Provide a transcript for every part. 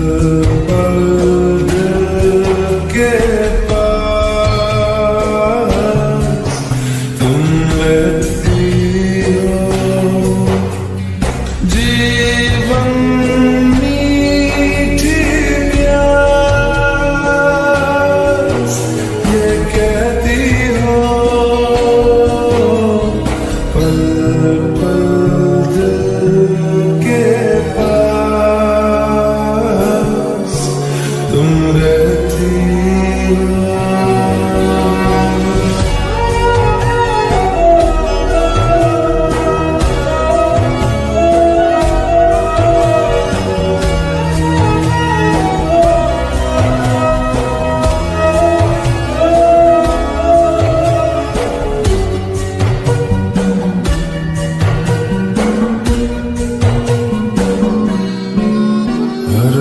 Bye.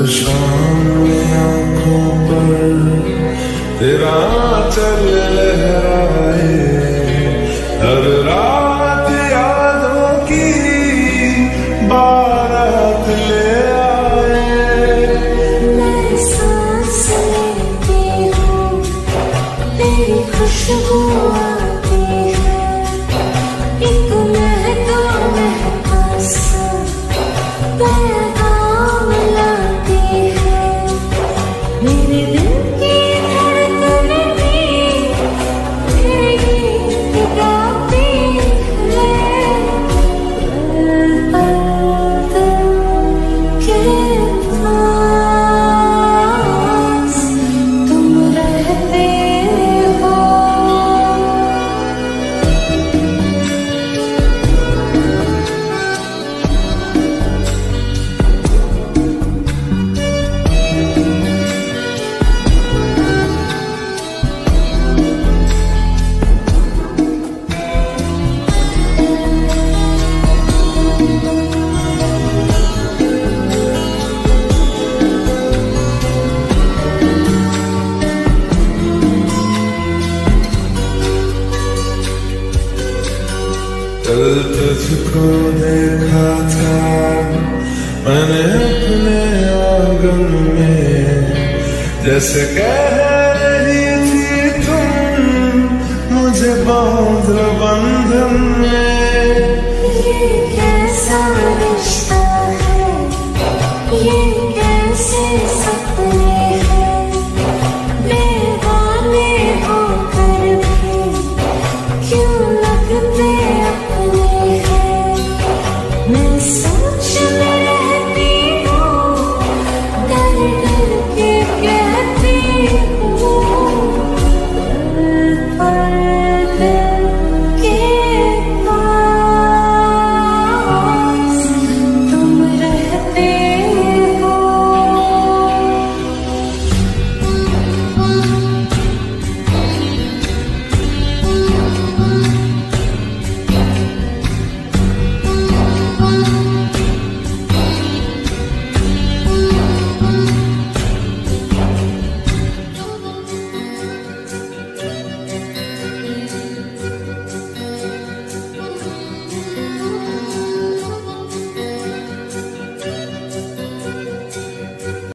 सामने आँखों पर तेरा चल लहराए हर रात यादों की बारात ले आए। मैं तेरी खुशबू कल तुझको देखा था। मैंने अपने आँगन में जैसे कह रही थी तुम, मुझे बाँध बंधन